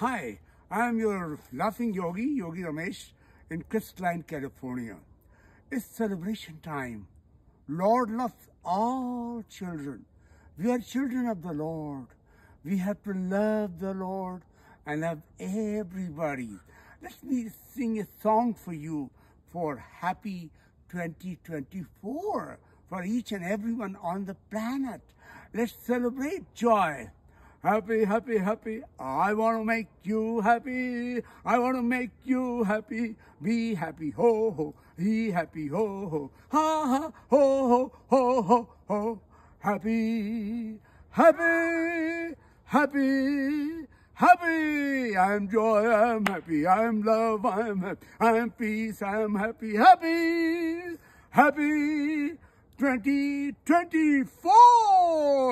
Hi, I'm your laughing yogi, Yogi Ramesh, in Crestline, California. It's celebration time. Lord loves all children. We are children of the Lord. We have to love the Lord and love everybody. Let me sing a song for you for happy 2024 for each and everyone on the planet. Let's celebrate joy. Happy, happy, happy. I want to make you happy. I want to make you happy. Be happy, ho, ho. Be happy, ho, ho. Ha, ha, ho, ho, ho, ho, ho. Happy, happy, happy. Happy, I'm joy, I'm happy, I'm love, I'm happy, I'm peace, I'm happy, happy, happy 2024.